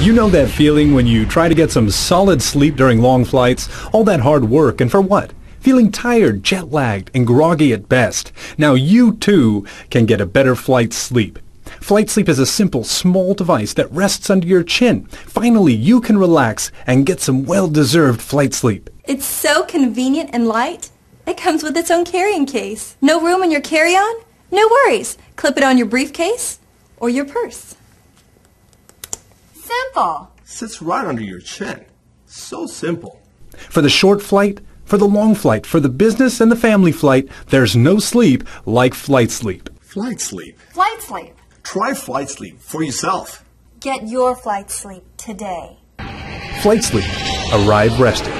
You know that feeling when you try to get some solid sleep during long flights? All that hard work, and for what? Feeling tired, jet-lagged, and groggy at best. Now you, too, can get a better flight sleep. FlightSleep is a simple, small device that rests under your chin. Finally, you can relax and get some well-deserved flight sleep. It's so convenient and light. It comes with its own carrying case. No room in your carry-on? No worries. Clip it on your briefcase or your purse. Simple. Sits right under your chin. So simple. For the short flight, for the long flight, for the business and the family flight, there's no sleep like FlightSleep. Flight sleep. Flight sleep. Try flight sleep for yourself. Get your flight sleep today. FlightSleep. Arrive rested.